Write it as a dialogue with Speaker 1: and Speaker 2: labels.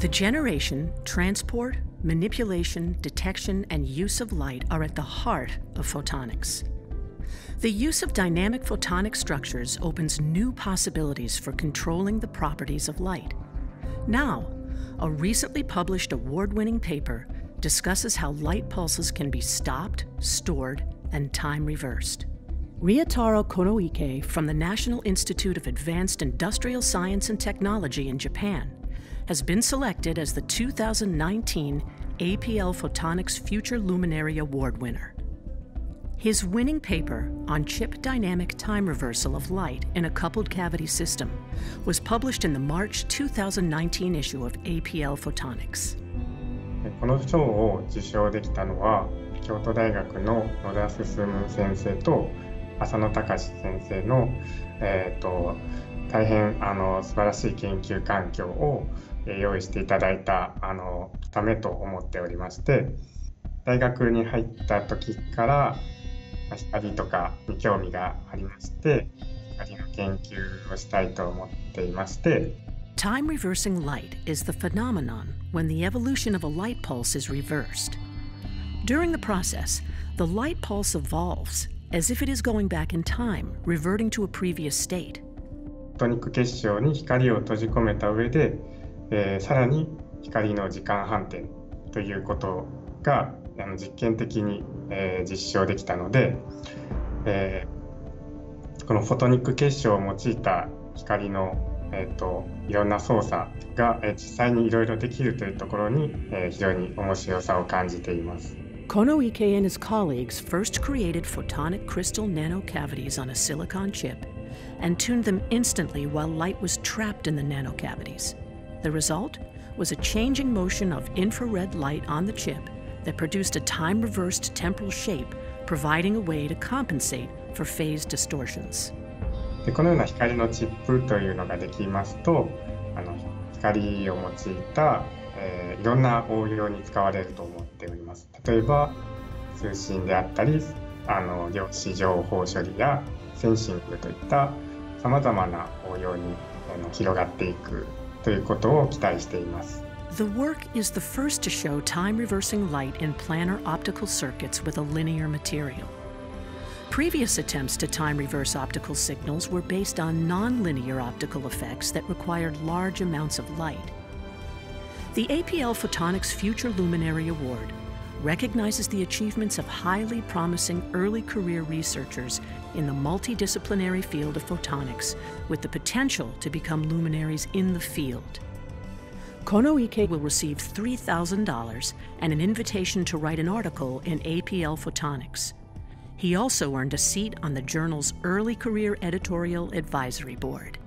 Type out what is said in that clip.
Speaker 1: The generation, transport, manipulation, detection, and use of light are at the heart of photonics. The use of dynamic photonic structures opens new possibilities for controlling the properties of light. Now, a recently published award winning paper discusses how light pulses can be stopped, stored, and time reversed. Ryotaro Konoike from the National Institute of Advanced Industrial Science and Technology in Japan has been selected as the 2019 APL Photonics Future Luminary Award winner. His winning paper on chip dynamic time reversal of light in a coupled cavity system was published in the March 2019 issue of APL Photonics.
Speaker 2: この賞を受賞できたのは京都大学の野田進先生と浅野隆先生の、えーと、大変あの素晴らしい研究環境を、えー、 用意していただいたあのためと思っておりまして大学に入った時から光とかに興味がありまして光の研究をしたいと思っていまして
Speaker 1: Time reversing light is the phenomenon when the evolution of a light pulse is reversed. During the process, the light pulse evolves as if it is going back in time, reverting to a previous state.
Speaker 2: トニック結晶に光を閉じ込めた上で、えー、さらに光の時間反転ということがあの実験的に、えー、実証できたので、えー、このフォトニック結晶を用いた光の、えーと、いろんな操作が、えー、実際にいろいろできるというところに、えー、非常に面白さを感じています。
Speaker 1: Konoike and his colleagues first created photonic crystal nanocavities on a silicon chip and tuned them instantly while light was trapped in the nanocavities. The result was a changing motion of infrared light on the chip that produced a time reversed temporal shape, providing a way to compensate for phase distortions.
Speaker 2: でこのような光のチップというのができますとあの光を用いたえー、いろんな応用に使われると思っております。例えば通信であったりあの量子情報処理やセンシングといったさまざまな応用にあの広がっていくということを期待しています。
Speaker 1: The work is the first to show time reversing light in planar optical circuits with a linear material. Previous attempts to time reverse optical signals were based on nonlinear optical effects that required large amounts of light. The APL Photonics Future Luminary Award recognizes the achievements of highly promising early career researchers in the multidisciplinary field of photonics with the potential to become luminaries in the field. Konoike will receive $3,000 and an invitation to write an article in APL Photonics. He also earned a seat on the journal's early career editorial advisory board.